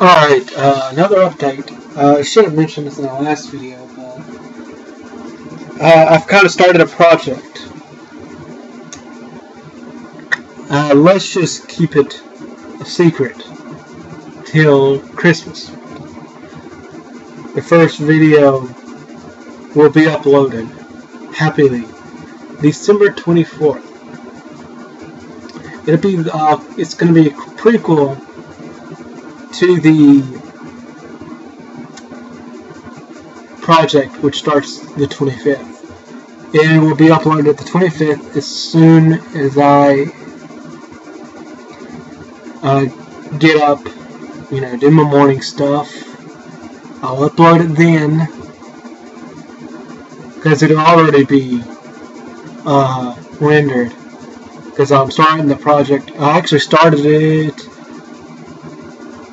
Alright, uh, another update. Uh, I should have mentioned this in the last video, but uh, I've kind of started a project. Uh, let's just keep it a secret till Christmas. The first video will be uploaded happily December 24th. It'll be, uh, it's going to be a prequel to the project which starts the 25th. It will be uploaded the 25th as soon as I uh, get up, you know, do my morning stuff. I'll upload it then because it'll already be uh, rendered because I'm starting the project. I actually started it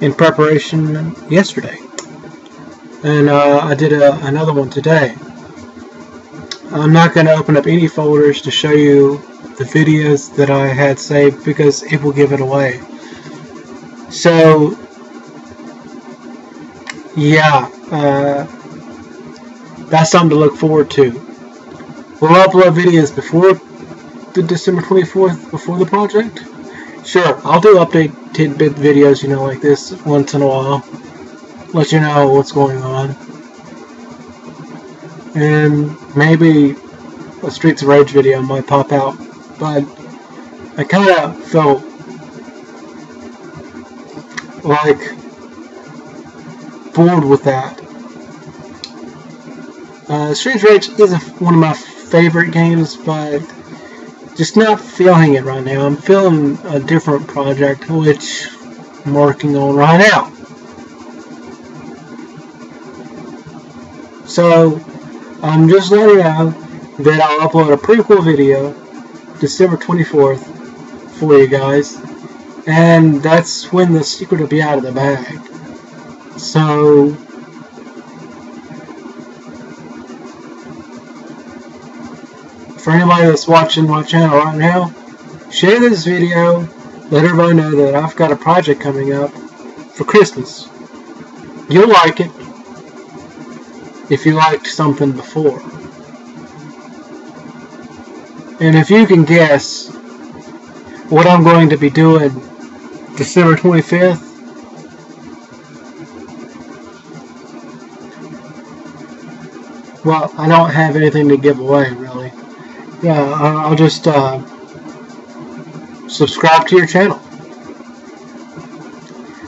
in preparation yesterday. And uh, I did a, another one today. I'm not going to open up any folders to show you the videos that I had saved because it will give it away. So, yeah, uh, that's something to look forward to. We'll upload videos before the December 24th, before the project. Sure, I'll do update tidbit videos, you know, like this once in a while. Let you know what's going on. And maybe a Streets of Rage video might pop out. But I kind of felt like bored with that. Uh, Streets of Rage is one of my favorite games, but just not feeling it right now. I'm feeling a different project, which I'm working on right now. So, I'm just letting you know that I'll upload a prequel cool video December 24th for you guys. And that's when the secret will be out of the bag. So, for anybody that's watching my channel right now, share this video, let everybody know that I've got a project coming up for Christmas. You'll like it if you liked something before. And if you can guess what I'm going to be doing December 25th, well, I don't have anything to give away, really yeah, I'll just uh, subscribe to your channel.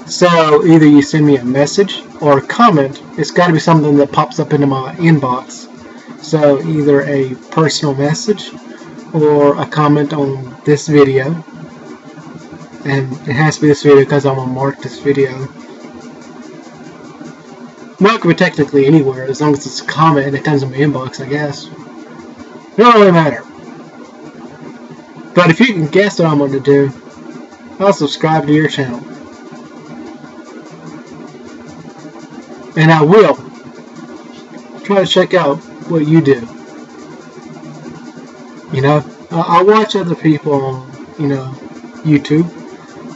So either you send me a message or a comment. It's got to be something that pops up into my inbox. So either a personal message or a comment on this video. And it has to be this video because I'm going to mark this video. Well, it could be technically anywhere as long as it's a comment and it comes in my inbox, I guess. Don't really matter. But if you can guess what I'm going to do, I'll subscribe to your channel. And I will try to check out what you do. You know, I, watch other people on, you know, YouTube.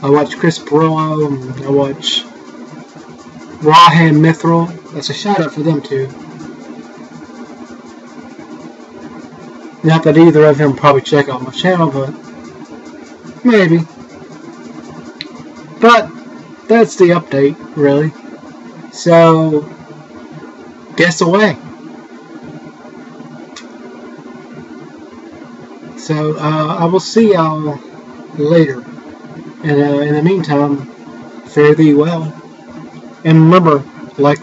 I watch Chris Pirillo, I watch Roahm Mythril. That's a shout out for them too. Not that either of them probably check out my channel, but maybe. But that's the update, really. So, guess away. So, uh, I will see y'all later. And uh, in the meantime, fare thee well. And remember, like